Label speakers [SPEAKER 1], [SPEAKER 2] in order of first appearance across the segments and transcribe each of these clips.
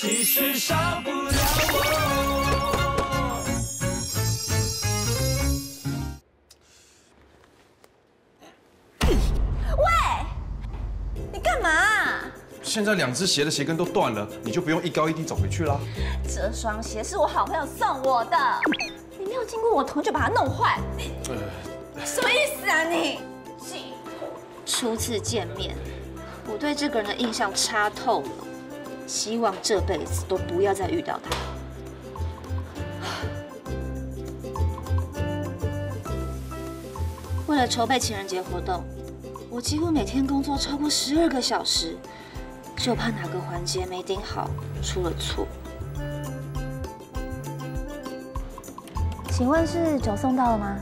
[SPEAKER 1] 其实少不了我。
[SPEAKER 2] 喂，你干嘛？
[SPEAKER 3] 现在两只鞋的鞋跟都断了，你就不用一高一低走回去啦。
[SPEAKER 2] 这双鞋是我好朋友送我的，你没有经过我同意就把它弄坏，你什么意思啊你？
[SPEAKER 4] 初次见面，我对这个人的印象差透了，希望这辈子都不要再遇到他。为了筹备情人节活动，我几乎每天工作超过十二个小时，就怕哪个环节没盯好，出了错。
[SPEAKER 2] 请问是酒送到了吗？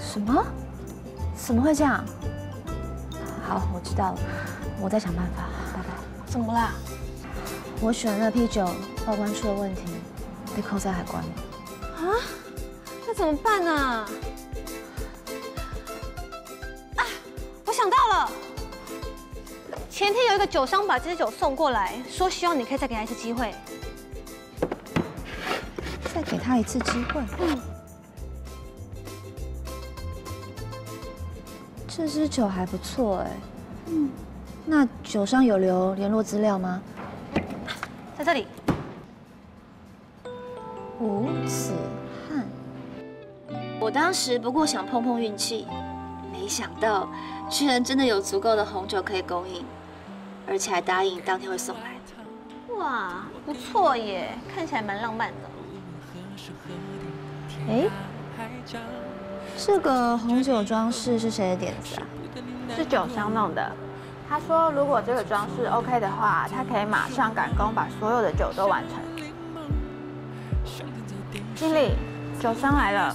[SPEAKER 2] 什么？怎么会这样？好，我知道了，我再想办法。
[SPEAKER 5] 怎么啦？
[SPEAKER 2] 我选的那批酒报关出了问题，被扣在海关了。
[SPEAKER 5] 啊？那怎么办呢？啊！我想到了，前天有一个酒商把这支酒送过来，说希望你可以再给他一次机会。
[SPEAKER 2] 再给他一次机会。嗯。这支酒还不错哎。嗯。那酒商有留联络资料吗？
[SPEAKER 5] 在这里。
[SPEAKER 2] 吴子翰。
[SPEAKER 4] 我当时不过想碰碰运气，没想到居然真的有足够的红酒可以供应，而且还答应当天会送来。
[SPEAKER 5] 哇，不错耶，看起来蛮浪漫的。
[SPEAKER 2] 哎，这个红酒装饰是谁的点子啊？
[SPEAKER 6] 是酒商弄的。他说如果这个装饰 OK 的话，他可以马上赶工把所有的酒都完成。经理，酒商来了。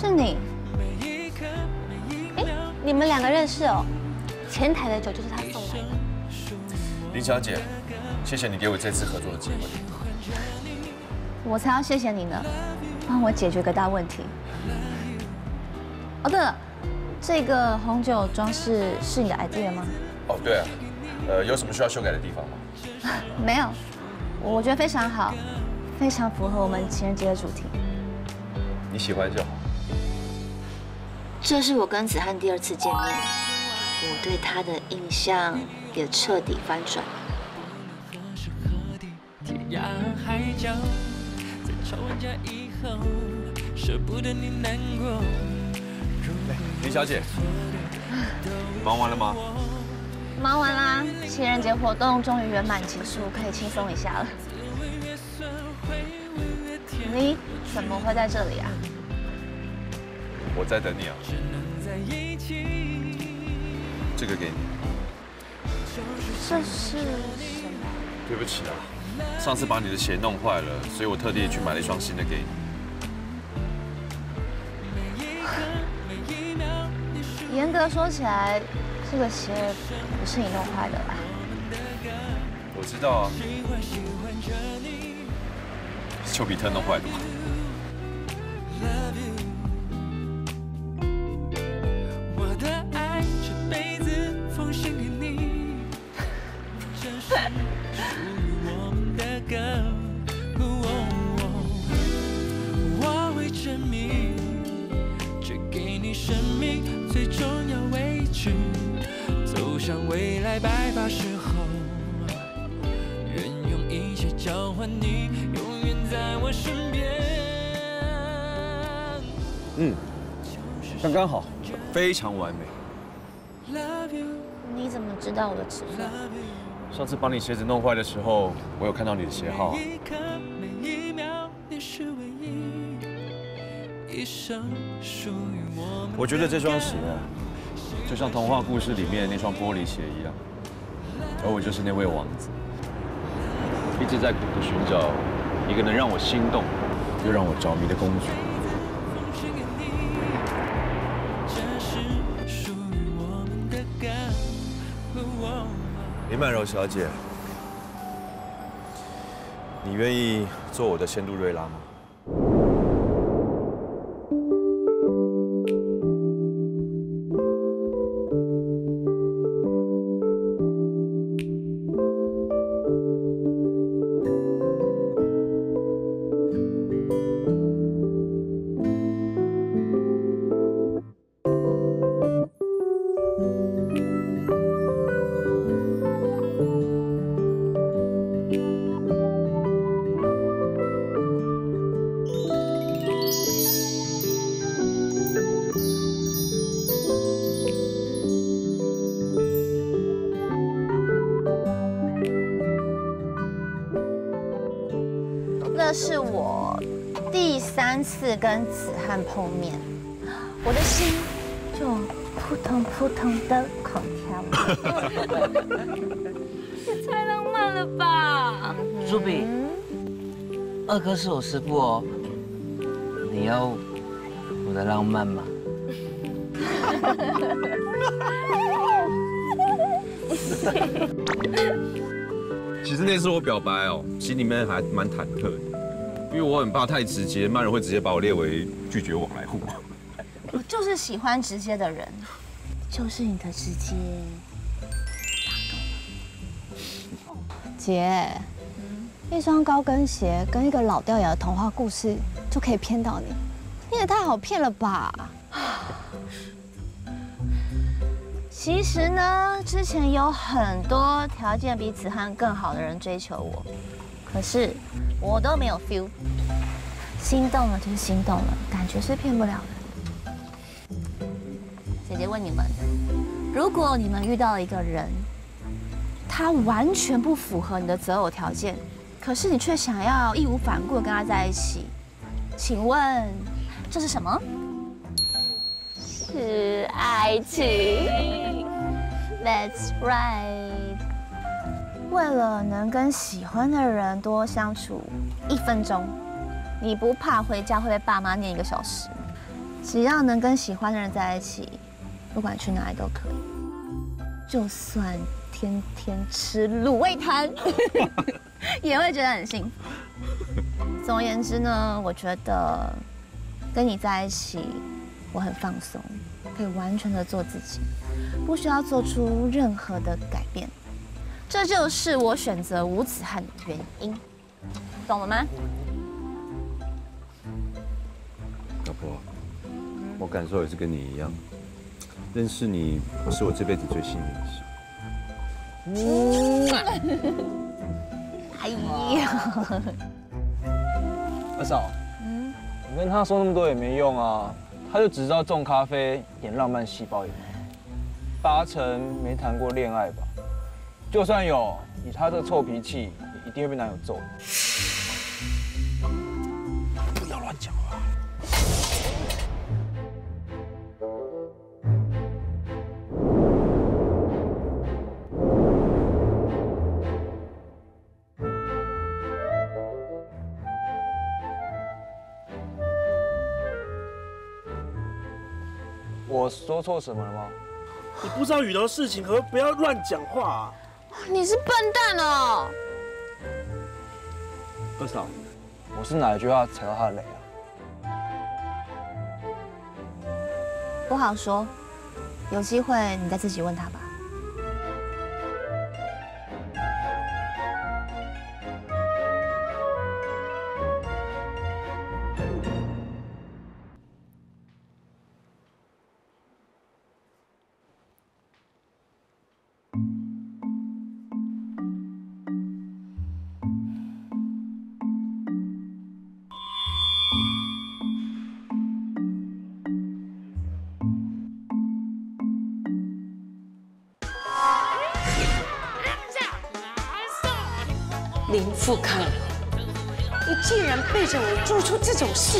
[SPEAKER 5] 是你们两个认识哦，前台的酒就是他送来的。
[SPEAKER 3] 林小姐，谢谢你给我这次合作的机会。
[SPEAKER 2] 我才要谢谢你呢，帮我解决个大问题。哦对了，这个红酒装饰是你的 idea 吗？
[SPEAKER 3] 哦对啊，呃，有什么需要修改的地方吗？
[SPEAKER 2] 没有，我觉得非常好，非常符合我们情人节的主题。
[SPEAKER 3] 你喜欢就好。
[SPEAKER 4] 这是我跟子翰第二次见面，我对他的印象也彻底翻转。
[SPEAKER 3] 林小姐，忙完了吗？
[SPEAKER 2] 忙完啦，情人节活动终于圆满结束，可以轻松一下了。你怎么会在这里啊？
[SPEAKER 3] 我在等你啊！这个给你。
[SPEAKER 2] 这是什么？
[SPEAKER 3] 对不起啊，上次把你的鞋弄坏了，所以我特地去买了一双新的给你。
[SPEAKER 2] 严格说起来，这个鞋不是你弄坏的吧？
[SPEAKER 3] 我知道啊，丘比特弄坏的吧？嗯，刚刚好，非常完美。
[SPEAKER 2] 你怎么知道我的尺寸？
[SPEAKER 3] 上次帮你鞋子弄坏的时候，我有看到你的鞋号。我觉得这双鞋就像童话故事里面那双玻璃鞋一样，而我就是那位王子，一直在苦苦寻找一个能让我心动又让我着迷的公主。林曼柔小姐，你愿意做我的仙杜瑞拉吗？
[SPEAKER 2] 那是我第三次跟子翰碰面，我的心就扑通扑通的狂跳。
[SPEAKER 4] 太浪漫了吧！
[SPEAKER 7] 朱比，二哥是我师傅哦，你要我的浪漫吗？
[SPEAKER 3] 其实那次我表白哦，心里面还蛮忐忑的，因为我很怕太直接，曼人会直接把我列为拒绝往来户。
[SPEAKER 2] 我就是喜欢直接的人，就是你的直接。姐，一双高跟鞋跟一个老掉牙的童话故事就可以骗到你，你也太好骗了吧！其实呢，之前有很多条件比子涵更好的人追求我，可是我都没有 feel。心动了就是心动了，感觉是骗不了的。姐姐问你们，如果你们遇到了一个人，他完全不符合你的择偶条件，可是你却想要义无反顾地跟他在一起，请问这是什么？是爱情。That's right。为了能跟喜欢的人多相处一分钟，你不怕回家会被爸妈念一个小时？只要能跟喜欢的人在一起，不管去哪里都可以，就算天天吃卤味摊，也会觉得很幸福。总而言之呢，我觉得跟你在一起，我很放松，可以完全的做自己，不需要做出任何的改变。这就是我选择吴子翰的原因，懂了吗？
[SPEAKER 3] 老婆，我感受也是跟你一样，认识你是我这辈子最幸运的事。
[SPEAKER 2] 哎呀，
[SPEAKER 8] 二嫂，嗯，你跟他说那么多也没用啊，他就只知道种咖啡演浪漫细胞演，八成没谈过恋爱吧？就算有，以他这臭脾气，也一定会被男友揍。不要乱讲话。我说错什么了吗？
[SPEAKER 1] 你不知道雨柔的事情，可不要乱讲话啊！
[SPEAKER 2] 你是笨蛋哦！
[SPEAKER 8] 二嫂，我是哪一句话踩到他的雷啊？
[SPEAKER 2] 不好说，有机会你再自己问他吧。
[SPEAKER 9] 林富康，你竟然背着我做出这种事！